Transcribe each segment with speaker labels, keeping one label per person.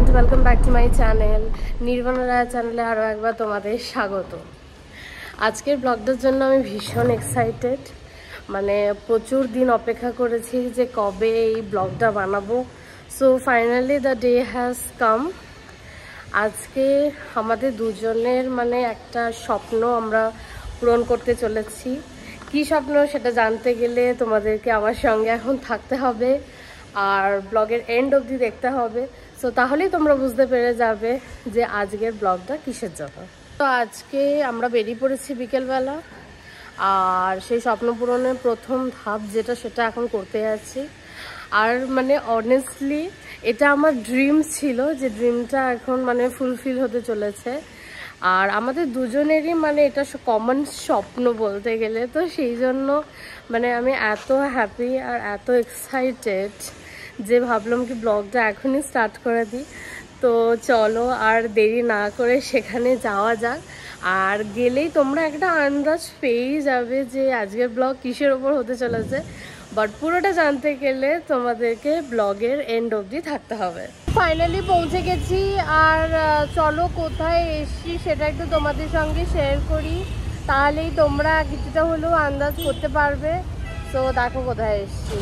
Speaker 1: And welcome back to my channel Nirvana Roy চ্যানেলে আরও একবার তোমাদের স্বাগত। আজকের ব্লগটার জন্য আমি ভীষণ এক্সাইটেড মানে প্রচুর দিন অপেক্ষা করেছি যে কবে এই ব্লগটা বানাবো। So finally the day has come আজকে আমাদের দুজনের মানে একটা স্বপ্ন আমরা পূরণ করতে চলেছি। কি স্বপ্ন সেটা জানতে গেলে তোমাদেরকে আমার সঙ্গে এখন থাকতে হবে। আর ব্লগের এন্ড অবধি দেখতে হবে। সো তাহলেই তোমরা বুঝতে পেরে যাবে যে আজকের ব্লগটা কিসের জন্য। তো আজকে আমরা বেরিয়ে পড়েছি বিকেলবেলা, আর সেই স্বপ্ন পূরণের প্রথম ধাপ যেটা, সেটা এখন করতে যাচ্ছি। আর মানে অনেস্টলি এটা আমার ড্রিম ছিল যে ড্রিমটা এখন মানে ফুলফিল হতে চলেছে। আর আমাদের দুজনেরই মানে এটা কমন স্বপ্ন বলতে গেলে। তো সেই জন্য মানে আমি এত হ্যাপি আর এত এক্সাইটেড যে ভাবলাম কি ব্লগটা এখনই স্টার্ট করে দিই। তো চলো আর দেরি না করে সেখানে যাওয়া যাক। আর গেলেই তোমরা একটা আন্দাজ পেয়েই যাবে যে আজকের ব্লগ কিসের ওপর হতে চলেছে। বাট পুরোটা জানতে গেলে তোমাদেরকে ব্লগের এন্ড অবধি থাকতে হবে। ফাইনালি পৌঁছে গেছি আর চলো কোথায় এসছি সেটা একটু তোমাদের সঙ্গে শেয়ার করি। তাহলেই তোমরা কিছুটা হলেও আন্দাজ করতে পারবে। তো দেখো কোথায় এসছি।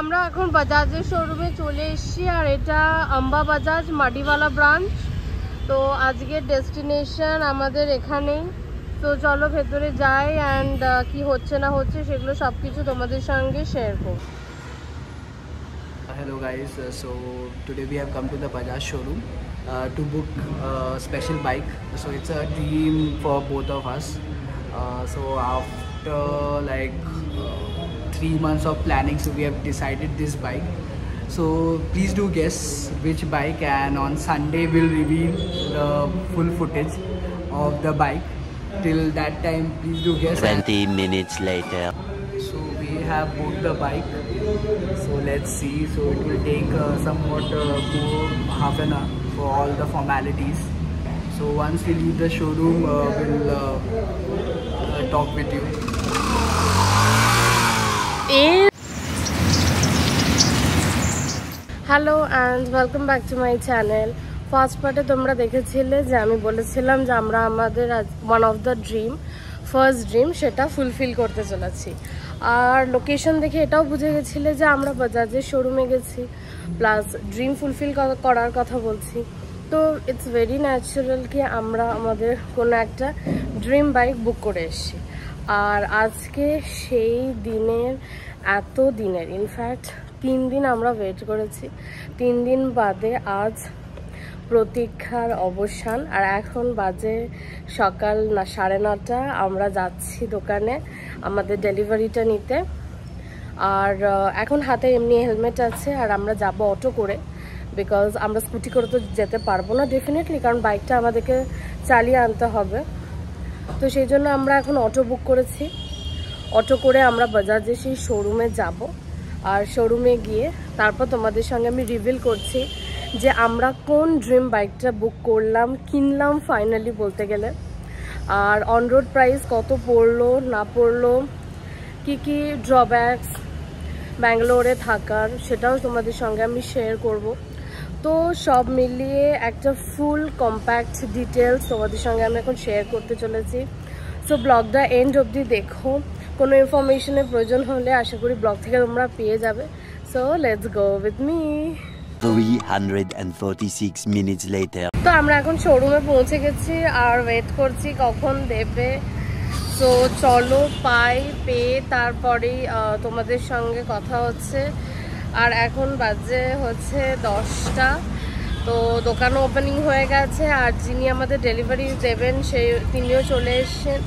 Speaker 1: আমরা এখন বাজাজের শোরুমে চলে এসেছি, আর এটা আম্বা বাজাজ মাডিওয়ালা ব্রাঞ্চ তো আজকের ডেস্টিনেশন আমাদের এখানেই তো চলো ভেতরে যাই অ্যান্ড কি হচ্ছে না হচ্ছে সেগুলো সব কিছু তোমাদের সঙ্গে শেয়ার
Speaker 2: করো hello guys so today we have come to the Bajaj showroom to book special bike so it's a dream for both of us so after like three months of planning, so we have decided this bike. So please do guess which bike and on Sunday we'll reveal the full footage of the bike. Till that time, please do guess.
Speaker 3: 20 minutes later.
Speaker 2: So we have booked the bike. So let's see. So it will take uh, somewhat uh, more half an hour for all the formalities. So once we leave the showroom, uh, we'll uh, uh, talk with you.
Speaker 1: Hello and welcome back to my channel first পার্টে তোমরা দেখেছিলে যে আমি বলেছিলাম যে আমরা আমাদের one of the dream first dream সেটা ফুলফিল করতে চলেছি। আর লোকেশন দেখে এটাও বুঝে গেছিলে যে আমরা বাজাজের শোরুমে গেছি প্লাস ড্রিম ফুলফিল করার কথা বলছি। তো ইটস ভেরি ন্যাচারাল কি আমরা আমাদের কোনো একটা ড্রিম বাইক বুক করে এসেছি। আর আজকে সেই দিনের, এত দিনের ইনফ্যাক্ট তিন দিন আমরা ওয়েট করেছি। তিন দিন বাদে আজ প্রতীক্ষার অবসান। আর এখন বাজে সকাল না, সাড়ে নটা, আমরা যাচ্ছি দোকানে আমাদের ডেলিভারিটা নিতে। আর এখন হাতে এমনি হেলমেট আছে, আর আমরা যাব অটো করে। বিকজ আমরা স্কুটি করে তো যেতে পারব না ডেফিনেটলি কারণ বাইকটা আমাদেরকে চালিয়ে আনতে হবে। তো সেই জন্য আমরা এখন অটো বুক করেছি। অটো করে আমরা বাজাজে সেই শোরুমে যাব। আর শোরুমে গিয়ে তারপর তোমাদের সঙ্গে আমি রিভিল করছি যে আমরা কোন ড্রিম বাইকটা বুক করলাম, কিনলাম ফাইনালি বলতে গেলে। আর অনরোড প্রাইস কত পড়ল, না পড়ল, কি কি ড্রব্যাকস ব্যাঙ্গালোরে থাকার সেটাও তোমাদের সঙ্গে আমি শেয়ার করব। তো সব মিলিয়ে একটা ফুল কম্প্যাক্ট ডিটেলস তোমাদের সঙ্গে আমি এখন শেয়ার করতে চলেছি। সো ব্লগটা এন্ড অবধি দেখো। কোনো ইনফরমেশনের প্রয়োজন হলে আশা করি ব্লগ থেকে তোমরা পেয়ে যাবে। So let's go with me
Speaker 3: 346 minutes later.
Speaker 1: তো আমরা এখন শোরুমে পৌঁছে গেছি আর ওয়েট করছি কখন দেবে। তো চলো পাই পেয়ে তারপরেই তোমাদের সঙ্গে কথা হচ্ছে। আর এখন বাজে হচ্ছে দশটা। তো দোকানও ওপেনিং হয়ে গেছে আর যিনি আমাদের ডেলিভারি দেবেন সেই তিনিও চলে এসছেন।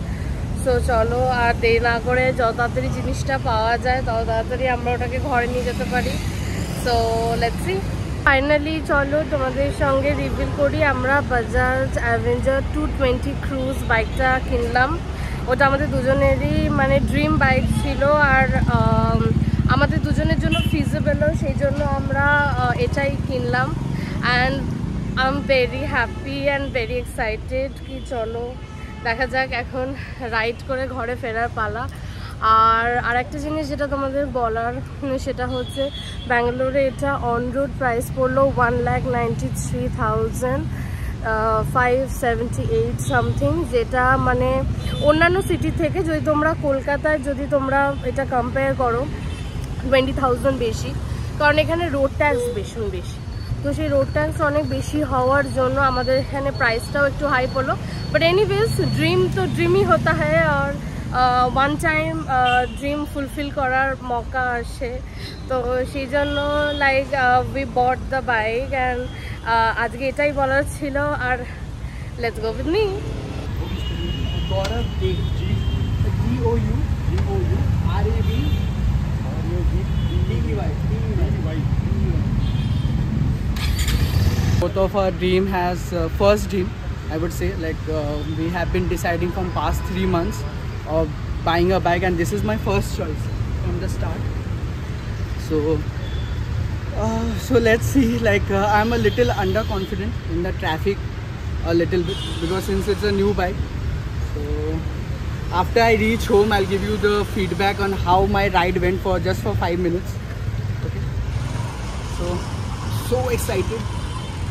Speaker 1: সো চলো, আর দেরি না করে যত তাড়াতাড়ি জিনিসটা পাওয়া যায় তত তাড়াতাড়ি আমরা ওটাকে ঘরে নিয়ে যেতে পারি। সো লেটস ফাইনালি চলো, তোমাদের সঙ্গে রিভিল করি, আমরা Bajaj Avenger two twenty cruise বাইকটা কিনলাম। ওটা আমাদের দুজনেরই মানে ড্রিম বাইক ছিল আর আমাদের দুজনের জন্য ফিজেবলও সেই জন্য আমরা এটাই কিনলাম। And I am very happy and very excited কি চলো, দেখা যাক এখন রাইড করে ঘরে ফেরার পালা। আর আরেকটা জিনিস যেটা তোমাদের বলার, সেটা হচ্ছে ব্যাঙ্গালোরে এটা অন রোড প্রাইস পড়ল one lakh ninety three thousand five seventy eight something যেটা মানে অন্যান্য সিটি থেকে যদি তোমরা কলকাতায় যদি তোমরা এটা কম্পেয়ার করো টোয়েন্টি থাউজেন্ড বেশি, কারণ এখানে রোড ট্যাক্স ভীষণ বেশি। তো সেই রোড ট্যাক্স অনেক বেশি হওয়ার জন্য আমাদের এখানে প্রাইসটাও একটু হাই পড়ল। বাট এনিওয়েজ ড্রিম তো ড্রিমই হতা হয় আর ওয়ান টাইম ড্রিম ফুলফিল করার মকা আসে। তো সেই জন্য like we bought the bike and আজকে এটাই বলার ছিল। আর let's go with me
Speaker 2: Gaurav Both of our dream has uh, first dream. I would say like uh, we have been deciding from past three months of buying a bike, and this is my first choice from the start. So. Uh, so let's see like uh, i'm a little underconfident in the traffic a little bit because since it's a new bike so after I reach home, I'll give you the feedback on how my ride went for just for five minutes. Okay. So so excited.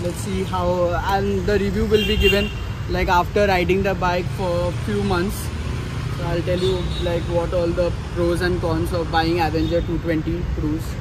Speaker 2: Let's see how and the review will be given like after riding the bike for a few months. So I'll tell you like what all the pros and cons of buying Avenger 220 Cruise.